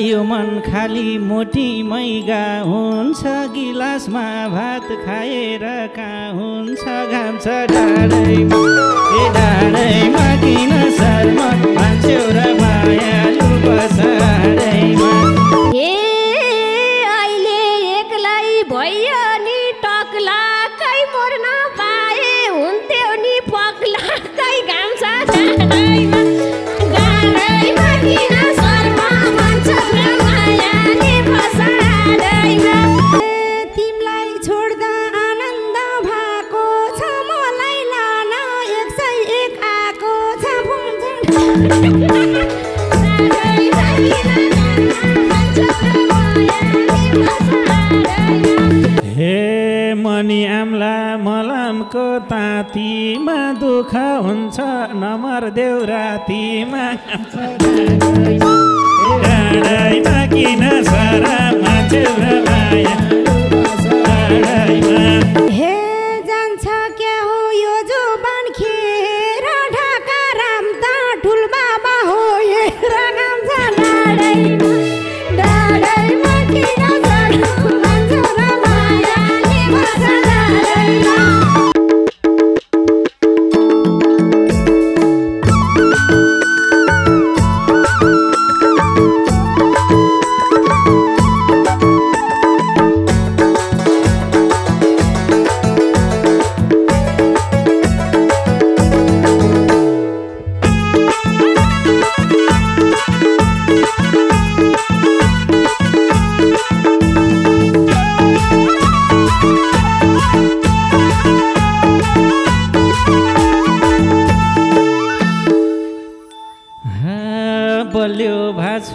यो मन खाली मोटी मैगा हुन्छ गिलासमा भात खाएर कहाँ हुन्छ घाम्छ डाँडैमा। डाँडैमा किन शर्म? मान्छे र पाए हुन्थ्यो नि मनि आम्ला मलमको तातीमा दुःख हुन्छ नमर देउ रातीमा। किन सारा मान्छे माया?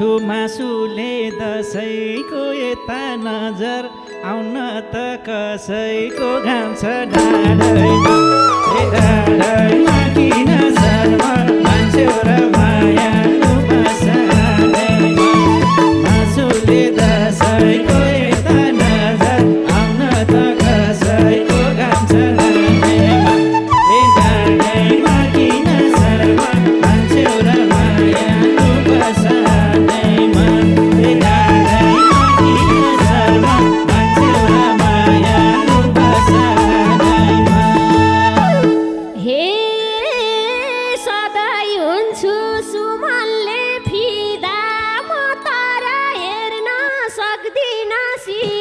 मासु मासुले दसैँको यता नजर आउन त कसैको घाम छ डाँडै डाँडै किन शर्मा मान्छे र sí.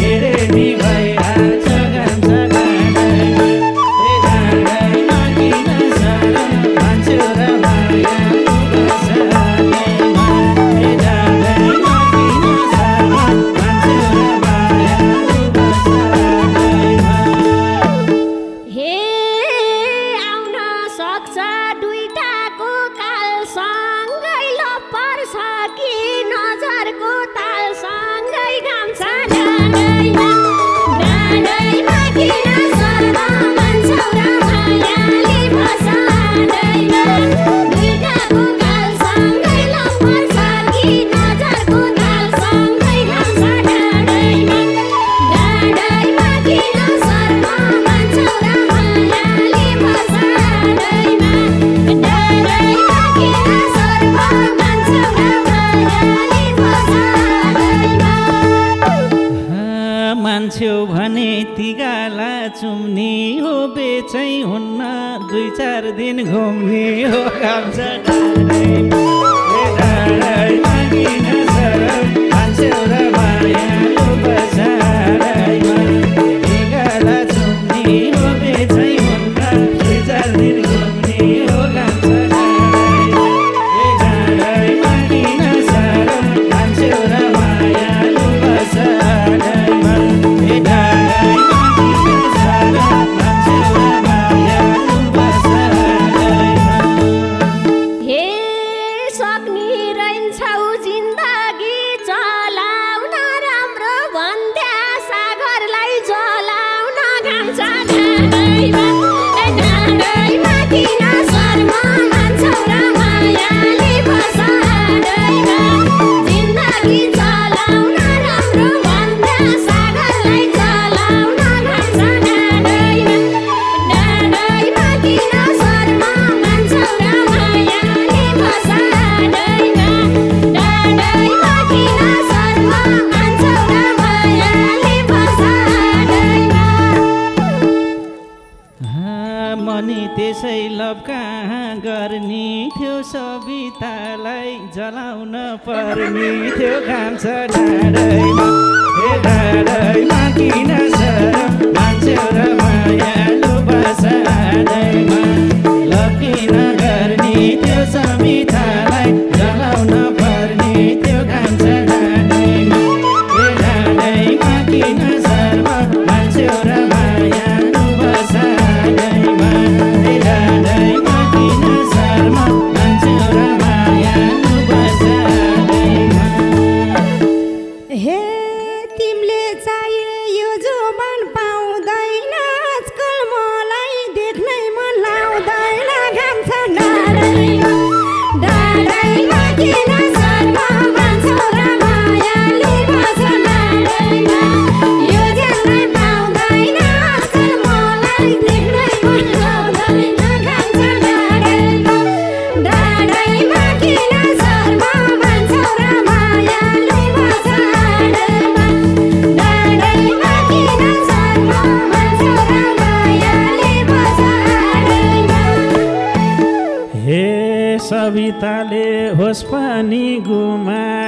सुम्ने हो बेचै हुन्न दुई चार दिन घुम्ने हो Latina. Ram Sir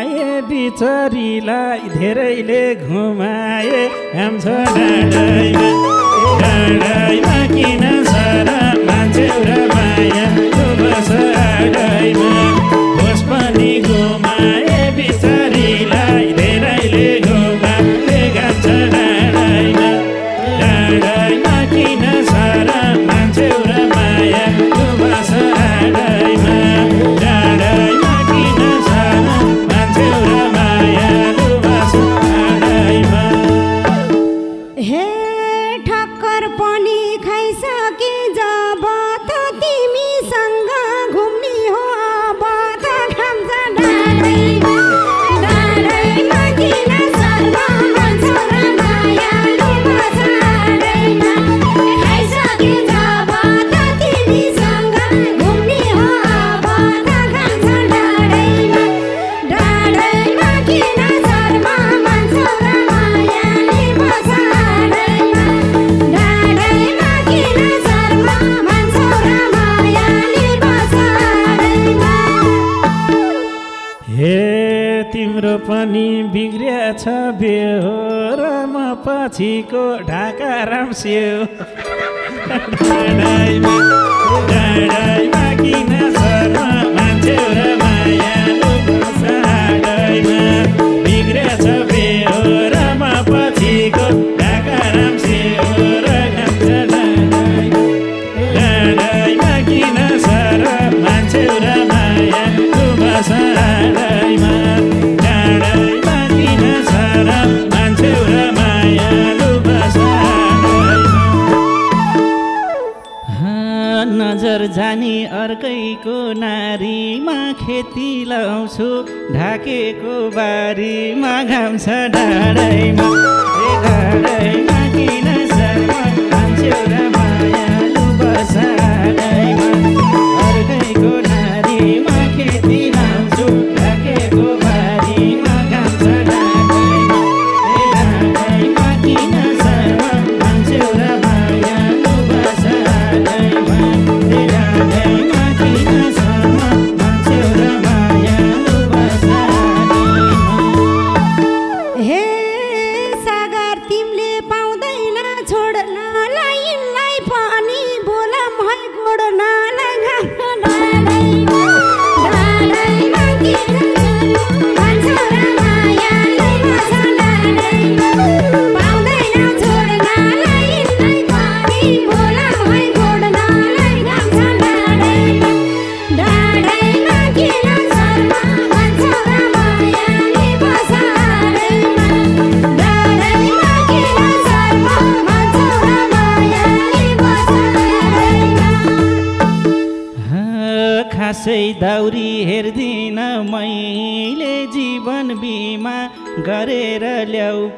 घुमाए बिचरीलाई धेरैले घुमाए। हाम्रो डाँडाइमा डाँडाइमा किन सारा मान्छे र माया बस आडाइमा पछिको ढाका राम्स्यो। जानी जाने अर्कैको नारीमा खेती लाउँछु। ढाकेको बारीमा घाम्छ डाँडैमा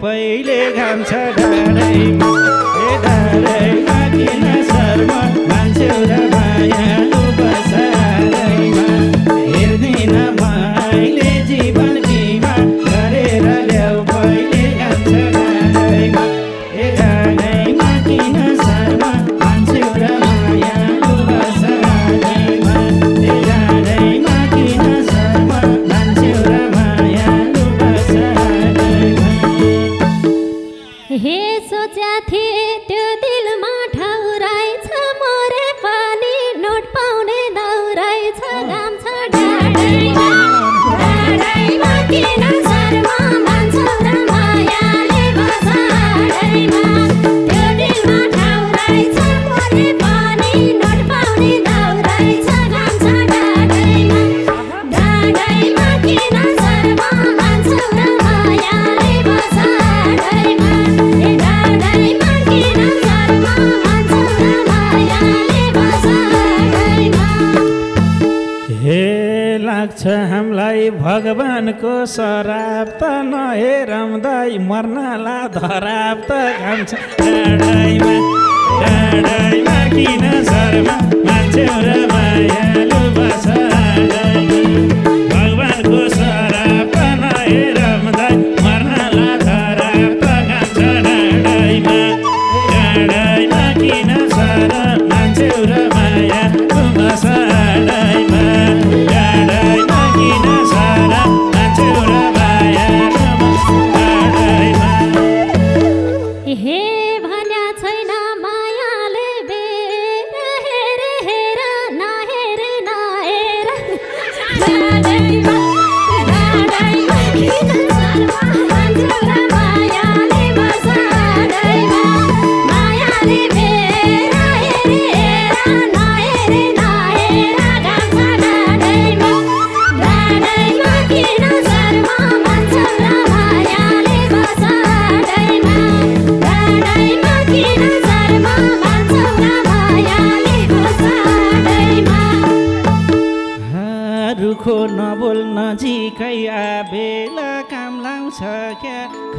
पहिले घाम छ डाँडैमा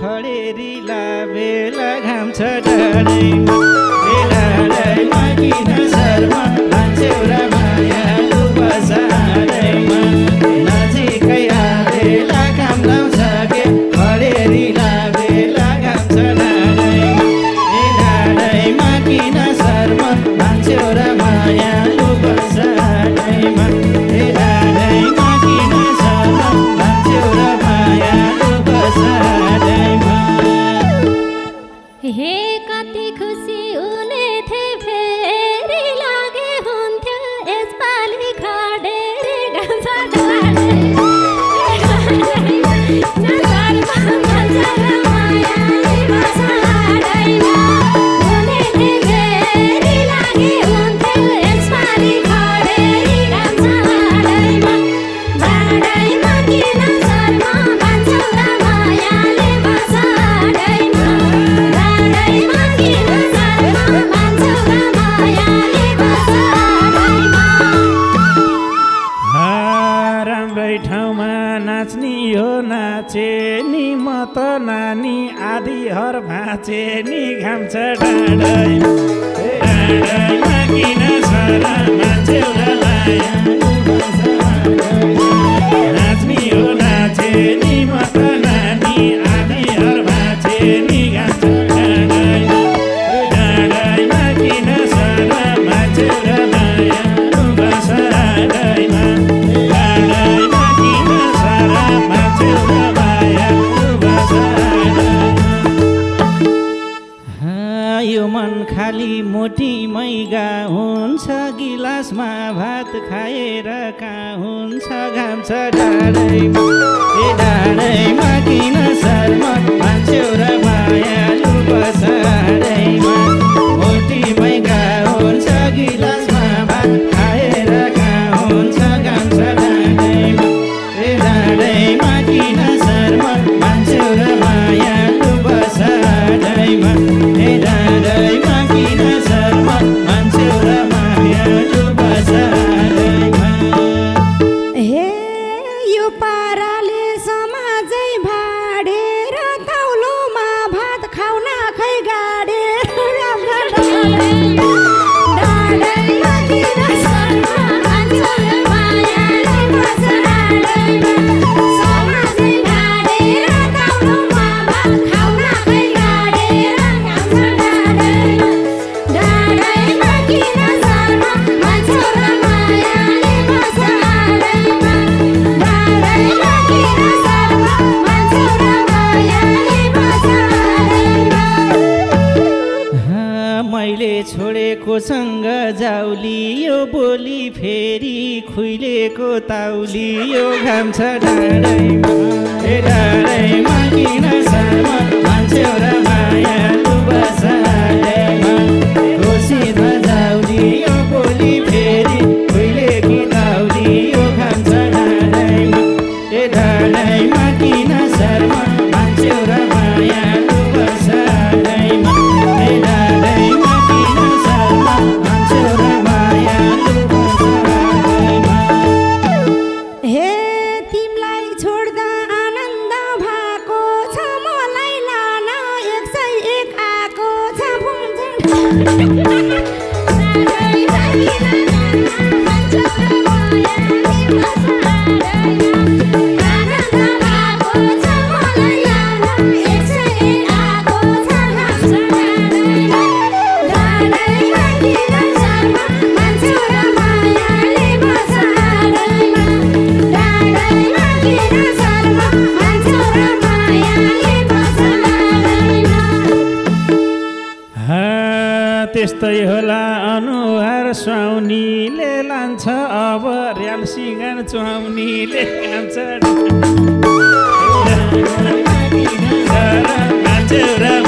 खडेरीला बेला घाम छ डाँडैमा बेला डाँडैमा किन शर्मा छ डाँडैमा ए डाँडैमा किन सार तौलियो घाम छ डाँडैमा। ए डाँडैमा किन साम? मान्छे र माया लुबासामा खुसी धजाउलियो बोली फेरि। भुइलेको यो घाम छ डाँडैमा। ए डाँडैमा किन लान्छ अब र्याल सिँगान चुहाउनीले मान्छे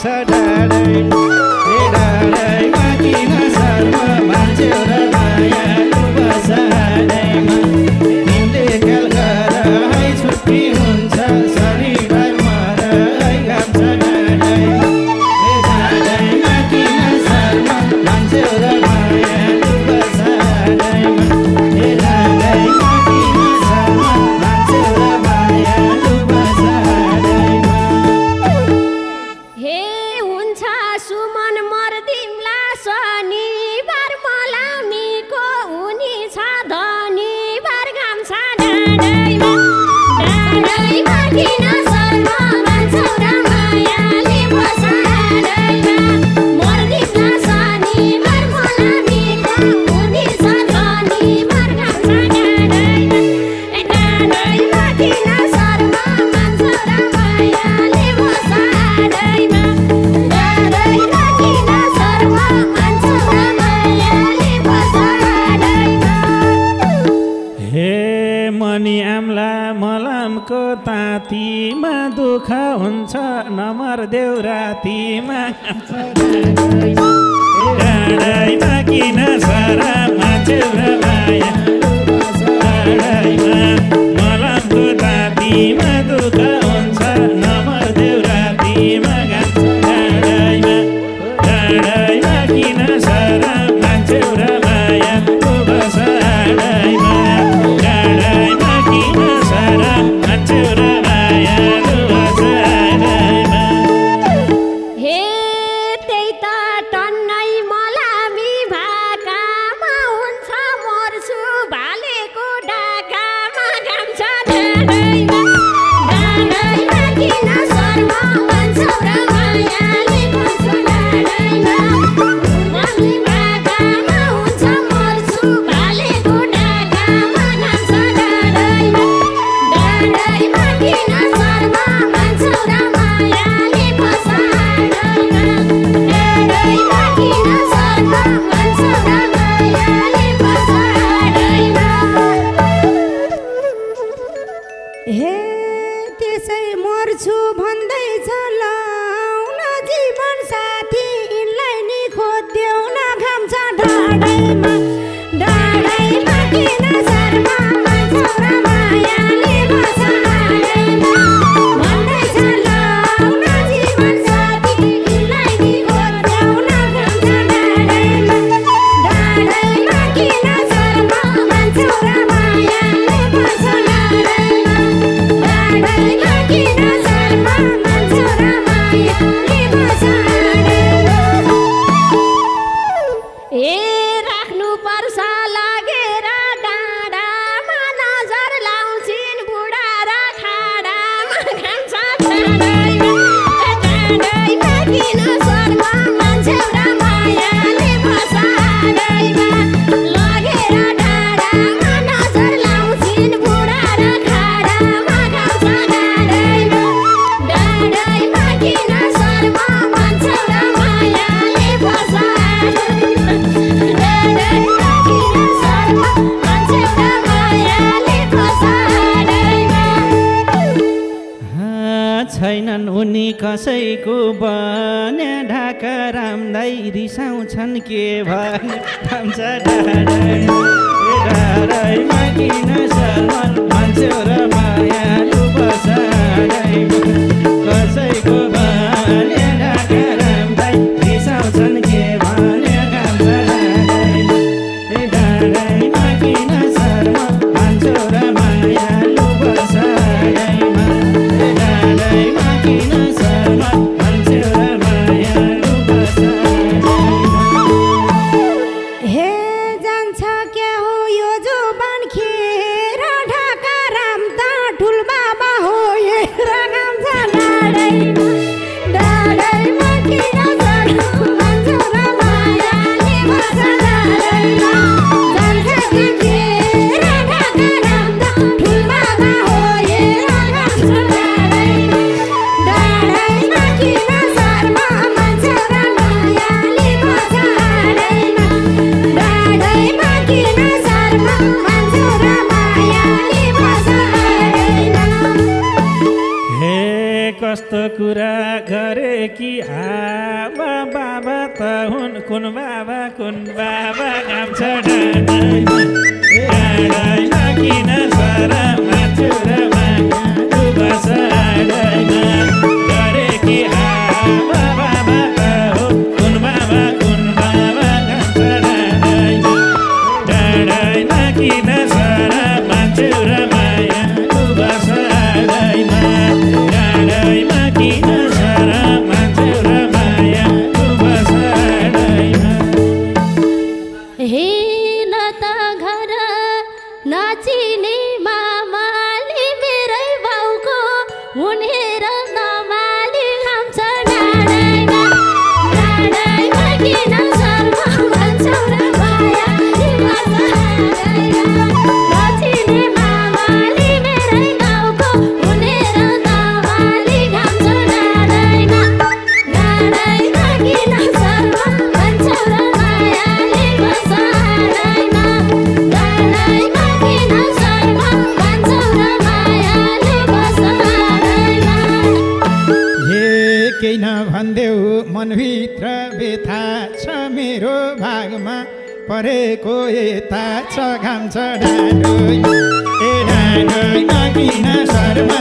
sa সুমন মর দিমলা সনি घर देउरातीमा डाँडाइमा किन सारा मान्छे माया डाँडाइमा मलामको तातीमा दुःख हुन्छ रिसाउँछन् के भन्छ परेको यता छ घाम छ डाँडो ए डाँडो नकिन शर्मा।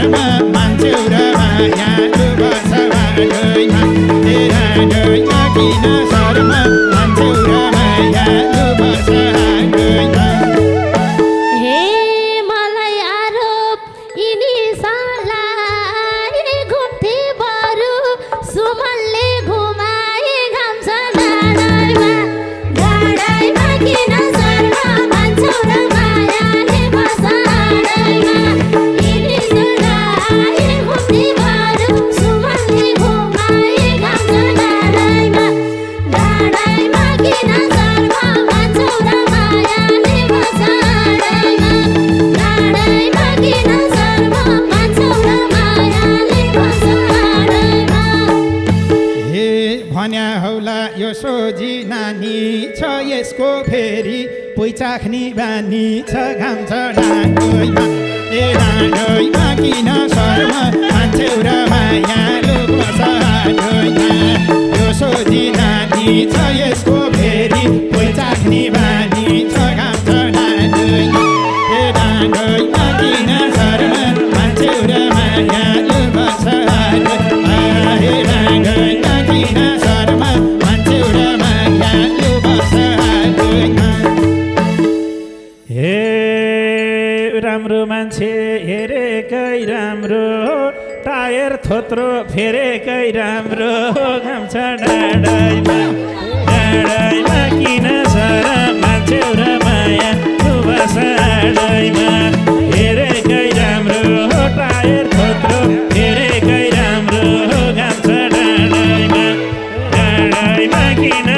घरमा मान्छे र माया डुबस तेरा डोरी बानी छ घाम छ डाँडैमा ए डाँडैमा किन शर्म मान्छे र यत्रो फेरेकै राम्रो घाम्छ डाँडैमा डाँडैमा किन छ र मान्छे र माया साँडैमा हेरेकै राम्रो टायर खोत्रो हेरेकै राम्रो घाम्छ डाँडैमा डाँडैमा किन